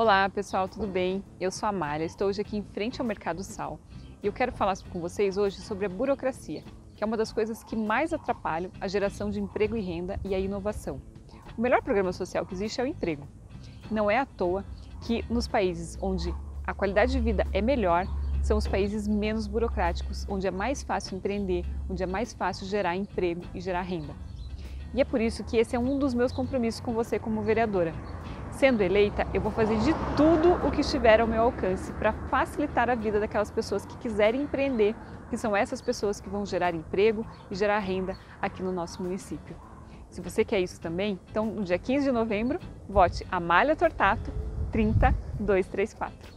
Olá pessoal, tudo bem? Eu sou a Malha, estou hoje aqui em frente ao Mercado Sal e eu quero falar com vocês hoje sobre a burocracia, que é uma das coisas que mais atrapalham a geração de emprego e renda e a inovação. O melhor programa social que existe é o emprego. Não é à toa que nos países onde a qualidade de vida é melhor, são os países menos burocráticos, onde é mais fácil empreender, onde é mais fácil gerar emprego e gerar renda. E é por isso que esse é um dos meus compromissos com você como vereadora. Sendo eleita, eu vou fazer de tudo o que estiver ao meu alcance para facilitar a vida daquelas pessoas que quiserem empreender, que são essas pessoas que vão gerar emprego e gerar renda aqui no nosso município. Se você quer isso também, então no dia 15 de novembro, vote Amália Tortato 30234.